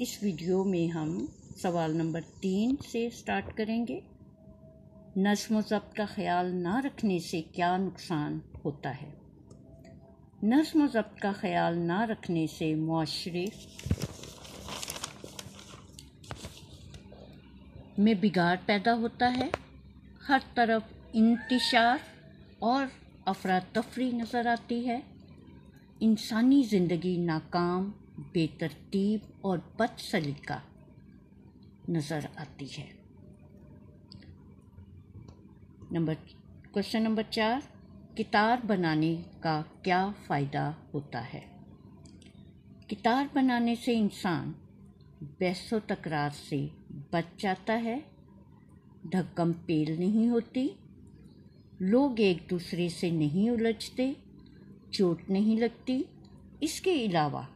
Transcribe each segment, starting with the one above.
इस वीडियो में हम सवाल नंबर तीन से स्टार्ट करेंगे। नज्म ज़ब्त का ख्याल ना रखने से क्या नुकसान होता है? नज्म ज़ब्त का ख्याल ना रखने से माशरे में बिगाड़ पैदा होता है। हर तरफ़ इंतशार और अफरा तफरी नज़र आती है। इंसानी ज़िंदगी नाकाम बेतरतीब और बदसलीका नज़र आती है। नंबर, क्वेश्चन नंबर चार, कितार बनाने का क्या फ़ायदा होता है? कितार बनाने से इंसान बहसो तकरार से बच जाता है, धक्कम पेल नहीं होती, लोग एक दूसरे से नहीं उलझते, चोट नहीं लगती। इसके अलावा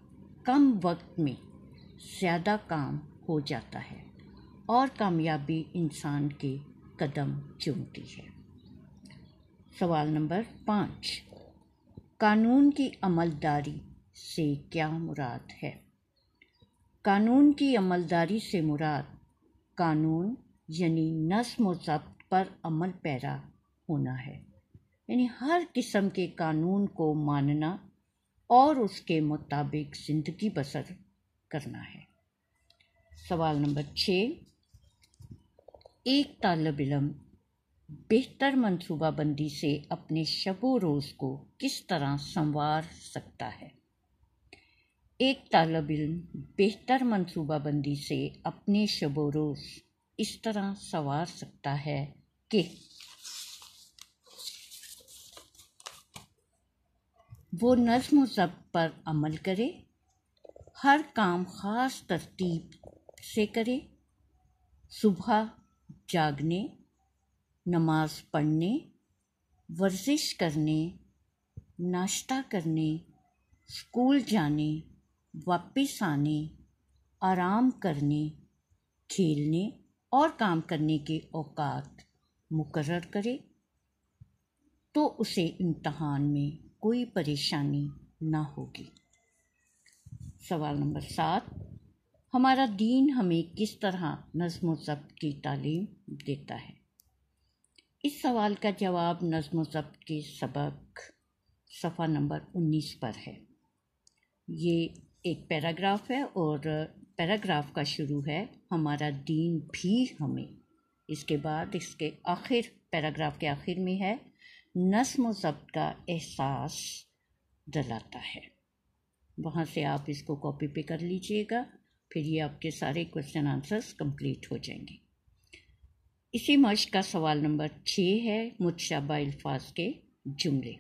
कम वक्त में ज़्यादा काम हो जाता है और कामयाबी इंसान के कदम चूमती है। सवाल नंबर पाँच। कानून की अमलदारी से क्या मुराद है? कानून की अमलदारी से मुराद कानून यानी नस्म ज़ब्त पर अमल पैरा होना है। यानी हर किस्म के कानून को मानना और उसके मुताबिक ज़िंदगी बसर करना है। सवाल नंबर छः एक तालब इलम बेहतर मनसूबाबंदी से अपने शबो रोज़ को किस तरह संवार सकता है? एक तालब इल्म बेहतर मनसूबाबंदी से अपने शबो रोज़ इस तरह संवार सकता है कि वो नज्म ज़ब्त पर अमल करे, हर काम ख़ास तरतीब से करे, सुबह जागने, नमाज़ पढ़ने, वर्जिश करने, नाश्ता करने, स्कूल जाने, वापस आने, आराम करने, खेलने और काम करने के औकात मुकर्र करे तो उसे इम्तहान में कोई परेशानी ना होगी। सवाल नंबर सात, हमारा दीन हमें किस तरह नज्म ज़ब्त की तालीम देता है? इस सवाल का जवाब नज्म ज़ब्त के सबक, सफ़ा नंबर उन्नीस पर है। ये एक पैराग्राफ है और पैराग्राफ का शुरू है, हमारा दीन भी हमें। इसके बाद इसके आखिर, पैराग्राफ के आखिर में है। नस्म ज़ब्त का एहसास दिलाता है। वहाँ से आप इसको कॉपी पे कर लीजिएगा, फिर ये आपके सारे क्वेश्चन आंसर्स कंप्लीट हो जाएँगे। इसी मश्क का सवाल नंबर छः है मुतशाबा अल्फाज के जुमले,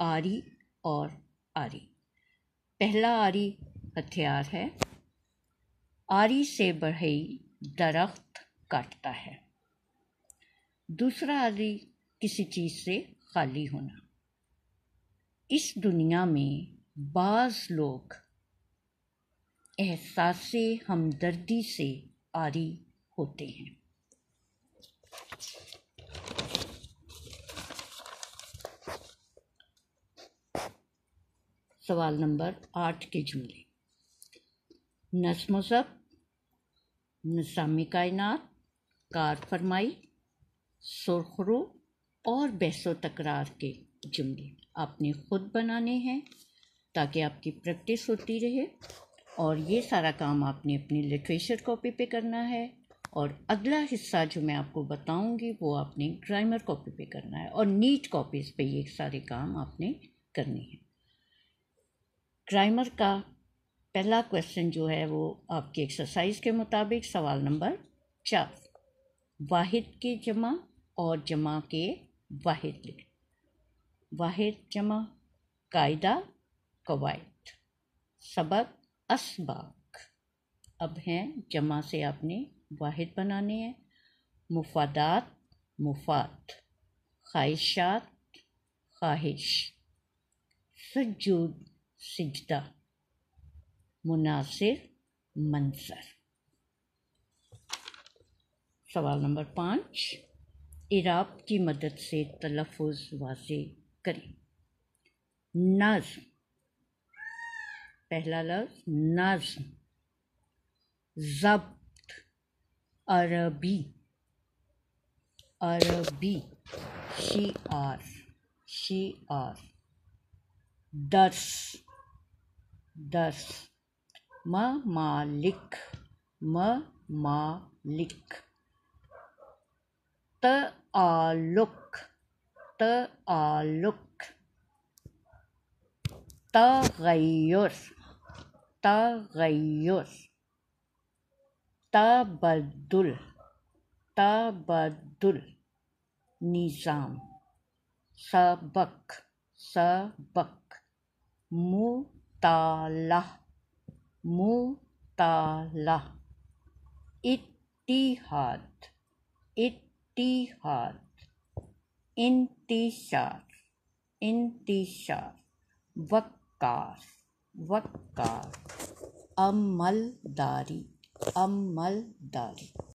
आरी और आरी। पहला आरी हथियार है। आरी से बढ़ई दरख्त काटता है। दूसरा आरी किसी चीज़ से खाली होना। इस दुनिया में बाज़ लोग एहसास हमदर्दी से आरी होते हैं। सवाल नंबर आठ के जुमले। नस्मज़ब निसामी कायनात कार फरमाई सुरखरू और बहसो तकरार के जुमले आपने ख़ुद बनाने हैं ताकि आपकी प्रैक्टिस होती रहे और ये सारा काम आपने अपनी लिटरेचर कॉपी पे करना है और अगला हिस्सा जो मैं आपको बताऊँगी वो आपने ग्रामर कॉपी पे करना है और नीट कॉपीज़ पे ये सारे काम आपने करने हैं। ग्रामर का पहला क्वेश्चन जो है वो आपकी एक्सरसाइज के मुताबिक सवाल नंबर चार, वाहिद के जमा और जमा के वाहिद लिख वाहिद जमा, कायदा, कवायद। सबक असबाक। अब हैं जमा से आपने वाहिद बनाने हैं। मुफादात, मुफात। ख्वाहिशात, ख्वाहिश। सजूद, सिजदा। मुनासिर, मंसर। सवाल नंबर पाँच। इराब की मदद से तलफ़ वाज करें। नज़। पहला लफ्ज़, नज़। जब्त। अरबी। अरबी। शिआर। दर्श दर्श म मालिक त आलुक त आलुक तगैर तगैर तबदुल तबदुल निज़ाम सबक सबक मुताला मुताला इत्तिहाद इत्तिहाद इंतिशार इंतिशार वक्कार वक्कार अमलदारी अमलदारी।